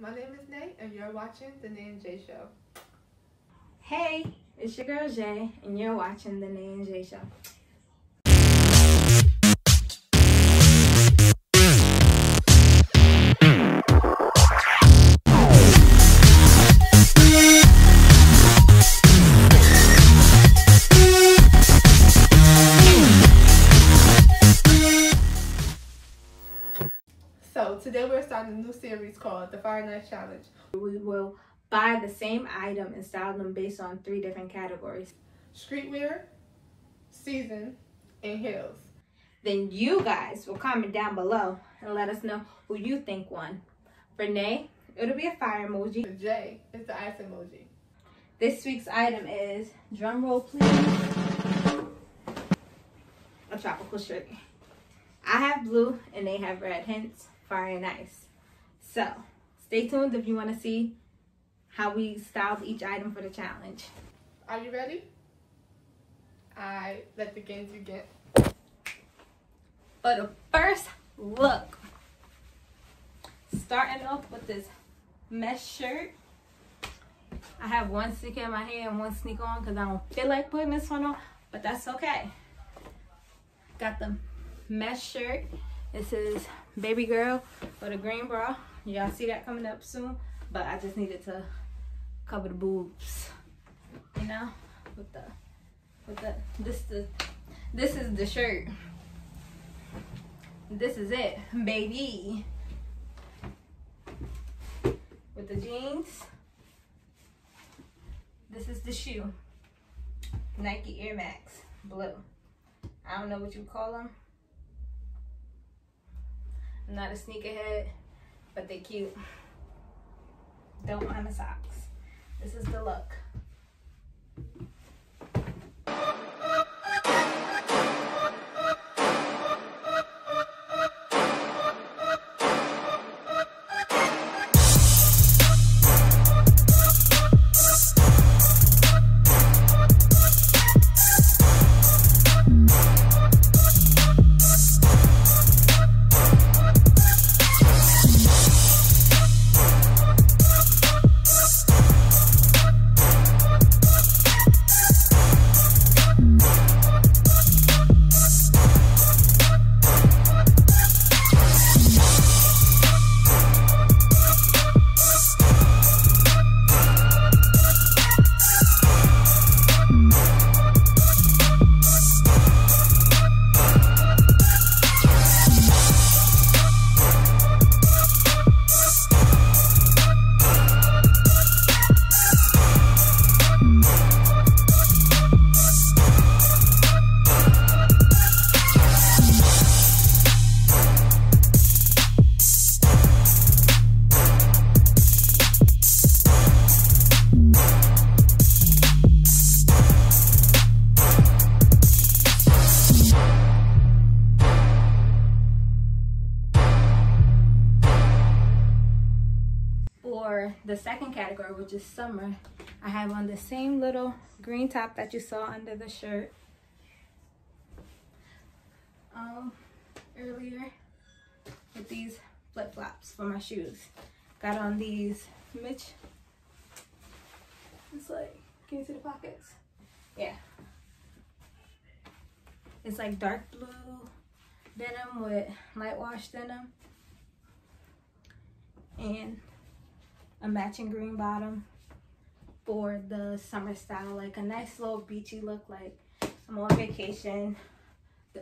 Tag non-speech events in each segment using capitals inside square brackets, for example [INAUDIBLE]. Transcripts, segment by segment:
my name is Nae, and you're watching The Nae and Zhae Show. Hey, it's your girl Zhae, and you're watching The Nae and Zhae Show. A new series called The Fire and Ice Challenge. We will buy the same item and style them based on three different categories. Streetwear, season, and heels. Then you guys will comment down below and let us know who you think won. For Nae, it'll be a fire emoji. The Zhae is the ice emoji. This week's item is, drum roll please, a tropical shirt. I have blue and they have red, hence fire and ice. So, stay tuned if you want to see how we styled each item for the challenge. Are you ready? I let the games begin. For the first look, starting off with this mesh shirt. I have one sneaker in my hand and one sneaker on because I don't feel like putting this one on, but that's okay. Got the mesh shirt. This is baby girl for the green bra. Y'all see that coming up soon, but I just needed to cover the boobs, you know, with the with the this the this is the shirt. This is it, baby. With the jeans. This is the shoe. Nike Air Max, blue. I don't know what you call them. I'm not a sneakerhead, but they cute. Don't mind the socks. This is the look. Which is summer, I have on the same little green top that you saw under the shirt um, earlier with these flip-flops for my shoes. Got on these Mitch. It's like, can you see the pockets? Yeah. It's like dark blue denim with light wash denim. And a matching green bottom for the summer style like a nice little beachy look like I'm on vacation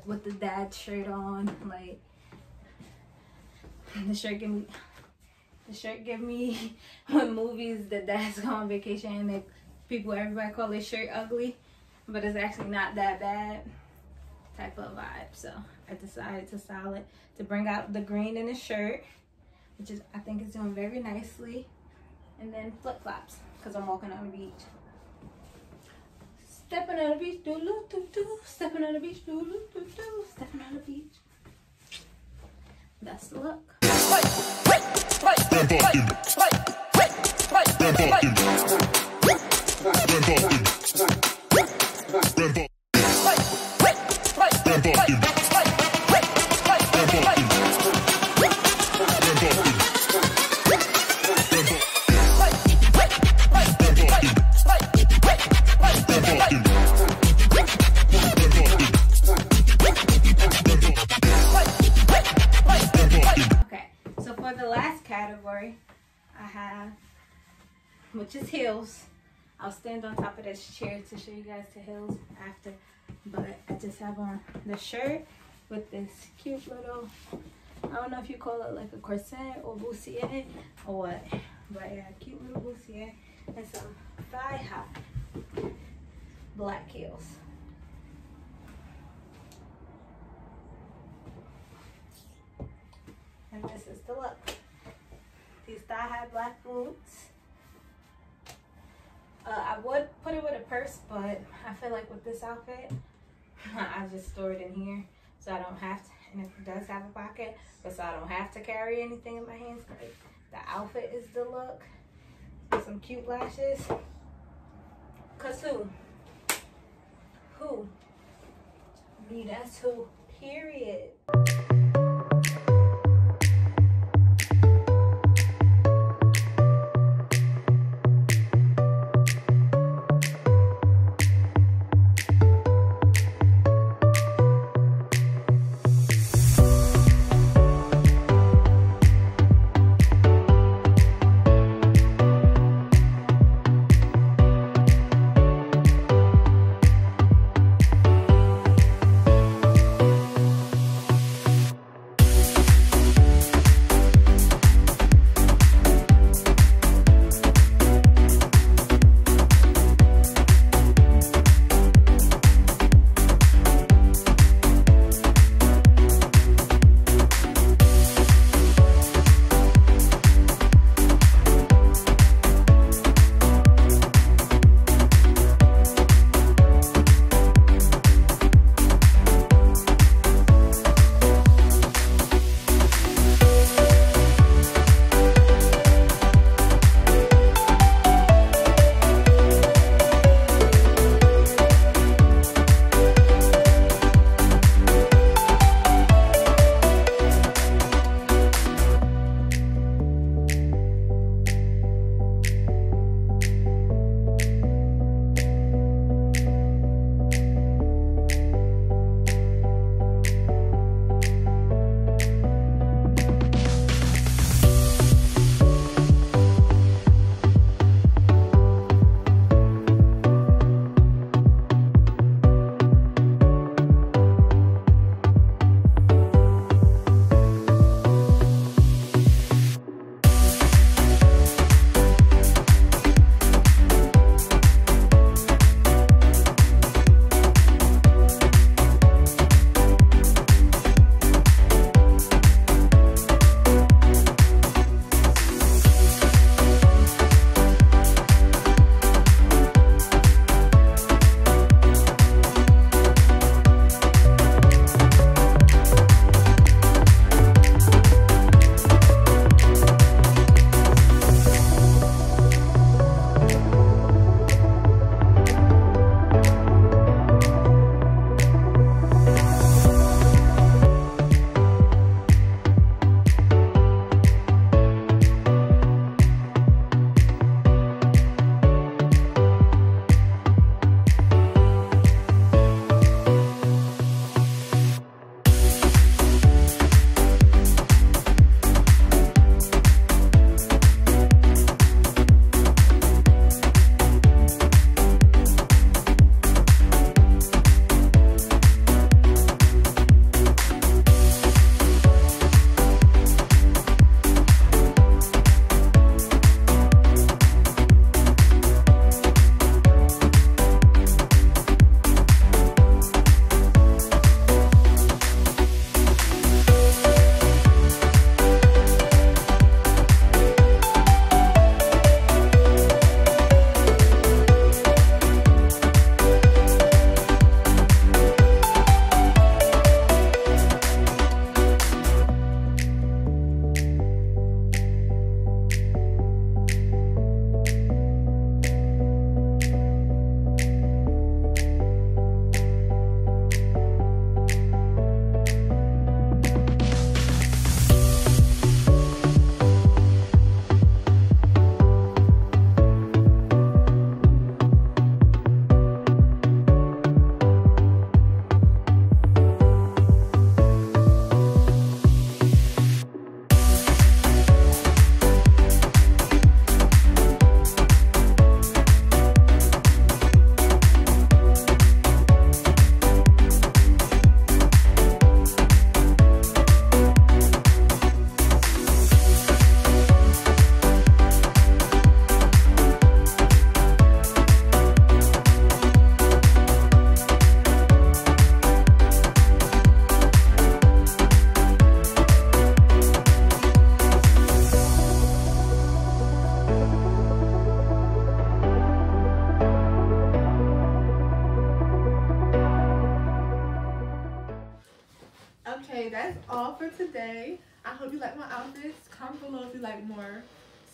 with the dad shirt on like the shirt give me the shirt give me [LAUGHS] when movies the dads go on vacation and they people everybody call their shirt ugly but it's actually not that bad type of vibe. So I decided to style it to bring out the green in the shirt which is I think is doing very nicely and then flip flops because I'm walking on the beach. Stepping on the beach, do do doo doo. Stepping on the beach, do do doo doo. Stepping on the beach. That's the look. Which is heels. I'll stand on top of this chair to show you guys the heels after. But I just have on the shirt with this cute little, I don't know if you call it like a corset or bustier or what. But yeah, cute little bustier and some thigh high black heels. And this is the look. These thigh high black boots. Uh, I would put it with a purse, but I feel like with this outfit, [LAUGHS] I just store it in here so I don't have to. And it does have a pocket, but so I don't have to carry anything in my hands. The outfit is the look. With some cute lashes. Cause who? Who? Me, that's who. Period. That's all for today. I hope you like my outfits. Comment below if you like more.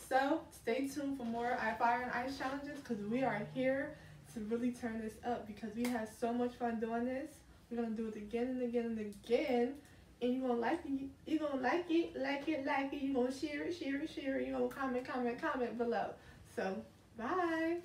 So stay tuned for more fire and ice challenges because we are here to really turn this up because we had so much fun doing this. We're gonna do it again and again and again. And you're gonna like it, you're gonna like it, like it, like it, you're gonna share it, share it, share it, you're gonna comment, comment, comment below. So bye.